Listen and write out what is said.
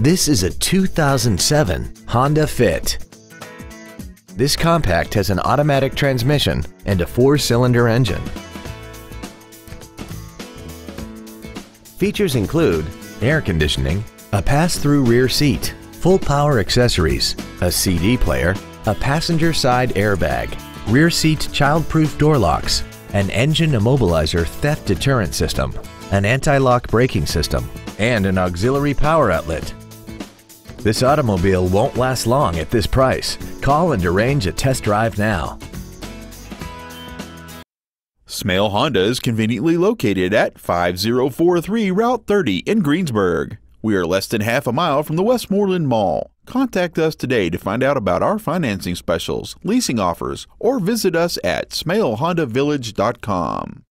This is a 2007 Honda Fit. This compact has an automatic transmission and a four-cylinder engine. Features include air conditioning, a pass-through rear seat, full power accessories, a CD player, a passenger side airbag, rear seat child-proof door locks, an engine immobilizer theft deterrent system, an anti-lock braking system, and an auxiliary power outlet. This automobile won't last long at this price. Call and arrange a test drive now. Smail Honda is conveniently located at 5043 Route 30 in Greensburg. We are less than half a mile from the Westmoreland Mall. Contact us today to find out about our financing specials, leasing offers, or visit us at smailhondavillage.com.